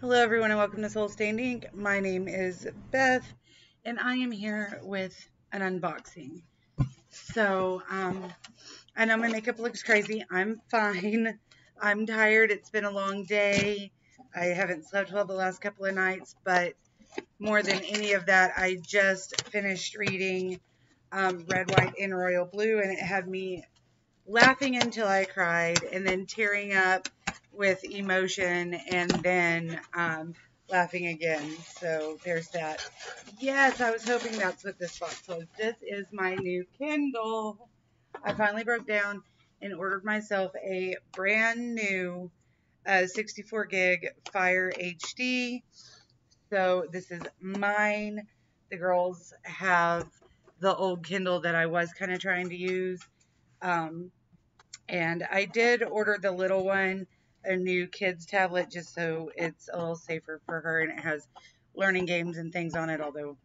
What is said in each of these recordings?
Hello, everyone, and welcome to Soul Stained Ink. My name is Beth, and I am here with an unboxing. So, um, I know my makeup looks crazy. I'm fine. I'm tired. It's been a long day. I haven't slept well the last couple of nights, but more than any of that, I just finished reading um, Red, White, and Royal Blue, and it had me laughing until I cried, and then tearing up with emotion and then um, laughing again. So there's that. Yes, I was hoping that's what this box was. This is my new Kindle. I finally broke down and ordered myself a brand new uh, 64 gig Fire HD. So this is mine. The girls have the old Kindle that I was kind of trying to use. Um, and I did order the little one a new kids tablet just so it's a little safer for her and it has learning games and things on it, although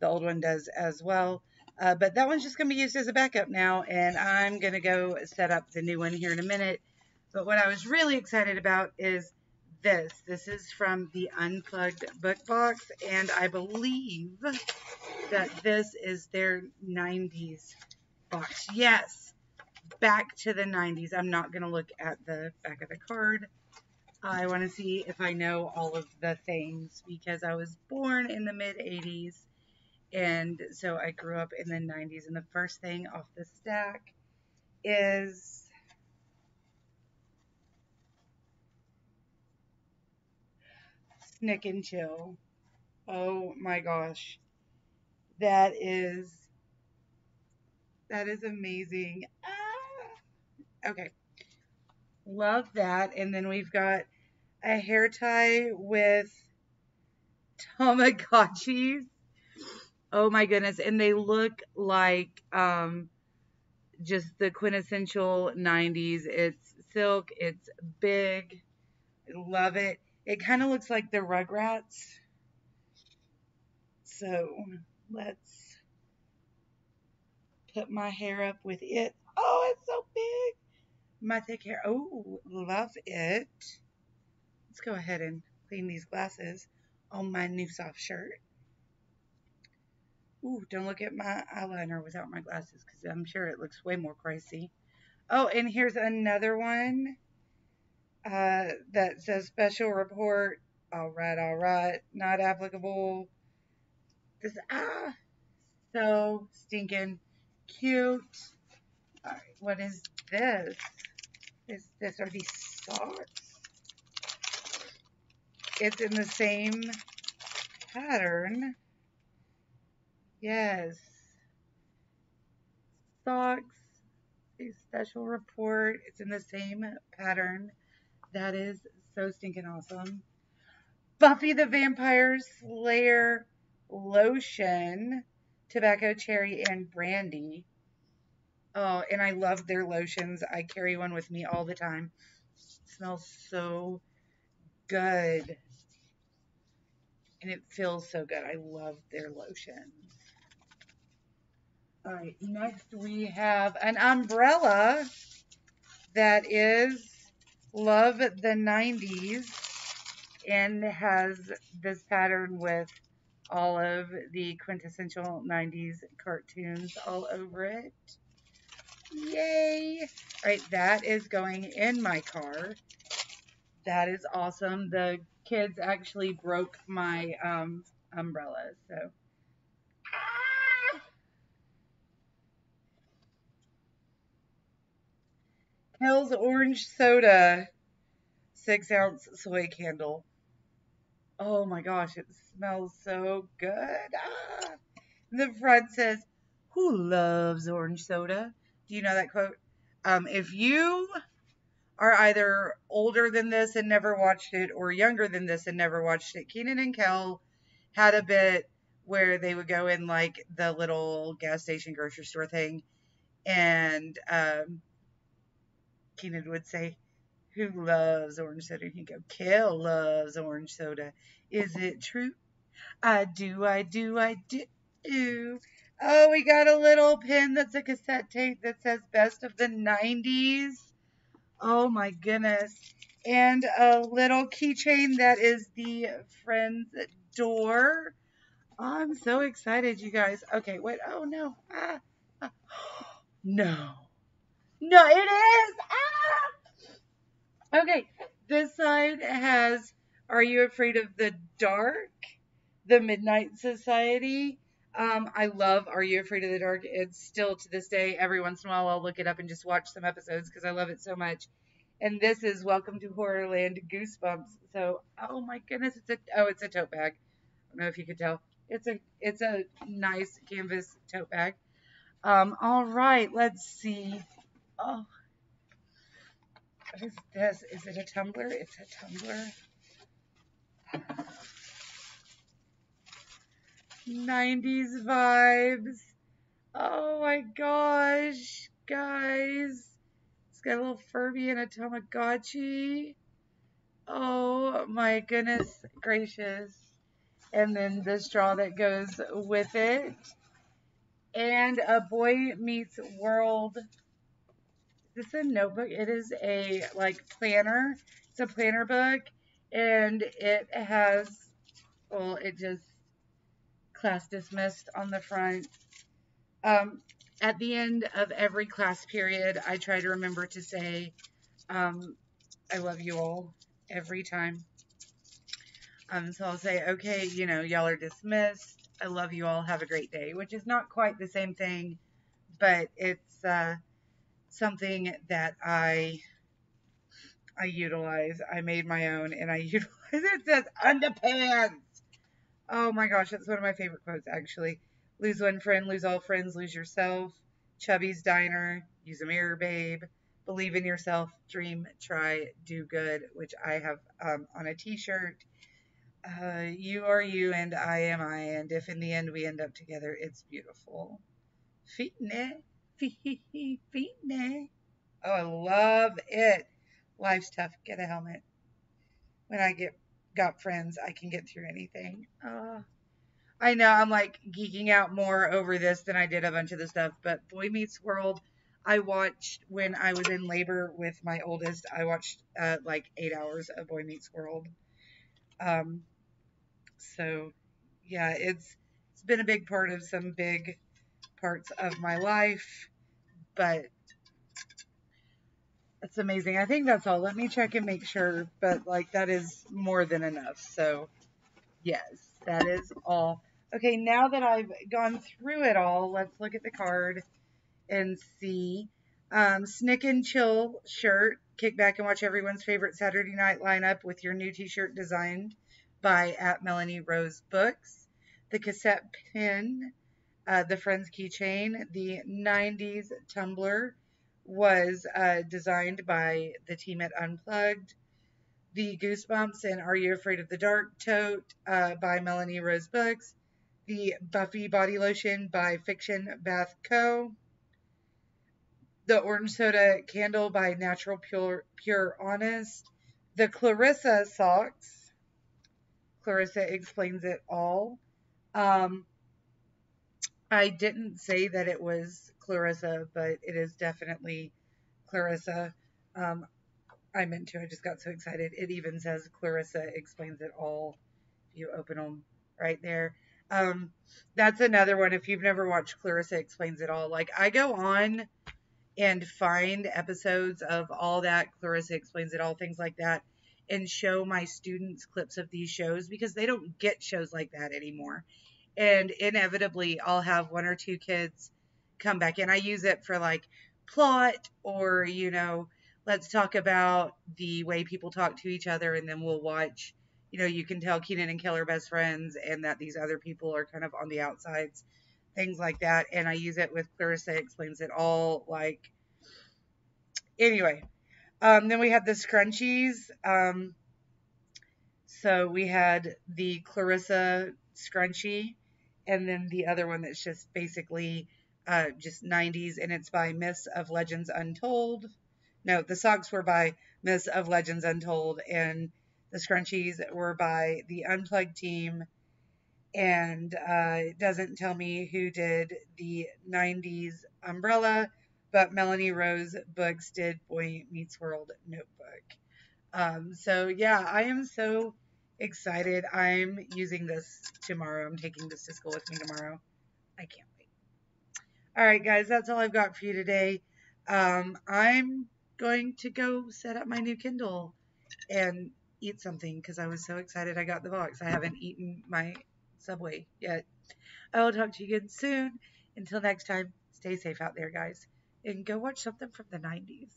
the old one does as well. Uh, but that one's just going to be used as a backup now, and I'm going to go set up the new one here in a minute. But what I was really excited about is this. This is from the Unplugged book box, and I believe that this is their 90s box. Yes, back to the 90s. I'm not going to look at the back of the card. I want to see if I know all of the things because I was born in the mid 80s and so I grew up in the 90s. And the first thing off the stack is Snick and Chill. Oh my gosh. That is that is amazing. Ah! Okay. Love that. And then we've got a hair tie with Tamagotchis. Oh my goodness. And they look like um, just the quintessential 90s. It's silk, it's big. I Love it. It kind of looks like the Rugrats. So let's put my hair up with it. Oh, it's so big my thick hair. Oh, love it. Let's go ahead and clean these glasses on my new soft shirt. Ooh, don't look at my eyeliner without my glasses because I'm sure it looks way more crazy. Oh, and here's another one uh, that says special report. All right, all right. Not applicable. This, ah, so stinking cute. All right, what is this? Is this are these socks. It's in the same pattern. Yes. Socks. A special report. It's in the same pattern. That is so stinking awesome. Buffy the Vampire Slayer lotion, tobacco cherry, and brandy. Oh, and I love their lotions. I carry one with me all the time. It smells so good. And it feels so good. I love their lotions. All right, next we have an umbrella that is Love the 90s and has this pattern with all of the quintessential 90s cartoons all over it. Yay! All right, that is going in my car. That is awesome. The kids actually broke my um, umbrella, so. Ah! Kel's Orange Soda, six ounce soy candle. Oh my gosh, it smells so good. Ah. The front says, Who loves orange soda? Do you know that quote? Um, if you are either older than this and never watched it or younger than this and never watched it, Kenan and Kel had a bit where they would go in like the little gas station grocery store thing and um, Kenan would say, Who loves orange soda? And he'd go, Kel loves orange soda. Is it true? I do, I do, I do. Oh, we got a little pin that's a cassette tape that says best of the 90s. Oh my goodness. and a little keychain that is the friend's door. Oh, I'm so excited, you guys. Okay, wait. Oh, no. Ah, ah. No. No, it is. Ah! Okay, this side has Are You Afraid of the Dark? The Midnight Society. Um, I love Are You Afraid of the Dark? It's still to this day, every once in a while, I'll look it up and just watch some episodes because I love it so much. And this is Welcome to Horrorland Goosebumps. So, oh my goodness, it's a oh, it's a tote bag. I don't know if you could tell. It's a it's a nice canvas tote bag. Um, all right, let's see. Oh, what is this? Is it a tumbler? It's a tumbler. 90s vibes. Oh my gosh, guys. It's got a little Furby and a Tamagotchi. Oh my goodness gracious. And then the straw that goes with it. And a Boy Meets World. Is this a notebook? It is a like planner. It's a planner book. And it has, well, it just class dismissed on the front. Um, at the end of every class period, I try to remember to say, um, I love you all every time. Um, so I'll say, okay, you know, y'all are dismissed. I love you all. Have a great day, which is not quite the same thing, but it's uh, something that I I utilize. I made my own and I utilize it. says underpants. Oh my gosh, that's one of my favorite quotes, actually. Lose one friend, lose all friends, lose yourself. Chubbie's Diner, use a mirror, babe. Believe in yourself, dream, try, do good, which I have um, on a t shirt. Uh, you are you and I am I, and if in the end we end up together, it's beautiful. Fitne, fitne. Oh, I love it. Life's tough. Get a helmet. When I get got friends, I can get through anything. Uh, I know I'm like geeking out more over this than I did a bunch of the stuff, but Boy Meets World, I watched when I was in labor with my oldest. I watched uh, like eight hours of Boy Meets World. Um, so yeah, it's it's been a big part of some big parts of my life, but that's amazing. I think that's all. Let me check and make sure, but like that is more than enough. So, yes, that is all. Okay, now that I've gone through it all, let's look at the card and see. Um, Snick and Chill shirt. Kick back and watch everyone's favorite Saturday night lineup with your new t-shirt designed by at Melanie Rose Books. The cassette pin, uh, the Friends keychain, the 90s tumbler, was uh, designed by the team at Unplugged. The Goosebumps and Are You Afraid of the Dark tote uh, by Melanie Rose Books. The Buffy body lotion by Fiction Bath Co. The orange soda candle by Natural Pure Pure Honest. The Clarissa socks. Clarissa explains it all. Um, I didn't say that it was Clarissa, but it is definitely Clarissa. Um, I meant to. I just got so excited. It even says Clarissa explains it all. If you open them right there. Um, that's another one. If you've never watched Clarissa Explains It All, like I go on and find episodes of all that Clarissa Explains It All, things like that, and show my students clips of these shows because they don't get shows like that anymore. And inevitably, I'll have one or two kids come back in. I use it for like plot or, you know, let's talk about the way people talk to each other and then we'll watch, you know, you can tell Kenan and Kel are best friends and that these other people are kind of on the outsides, things like that. And I use it with Clarissa explains it all. Like, anyway, um, then we had the scrunchies. Um, so we had the Clarissa scrunchie and then the other one that's just basically uh, just 90s, and it's by Myths of Legends Untold. No, the socks were by Myths of Legends Untold, and the scrunchies were by the Unplugged team. And uh, it doesn't tell me who did the 90s umbrella, but Melanie Rose Books did Boy Meets World Notebook. Um, so yeah, I am so excited. I'm using this tomorrow. I'm taking this to school with me tomorrow. I can't. All right, guys, that's all I've got for you today. Um, I'm going to go set up my new Kindle and eat something because I was so excited I got the box. I haven't eaten my Subway yet. I will talk to you again soon. Until next time, stay safe out there, guys, and go watch something from the 90s.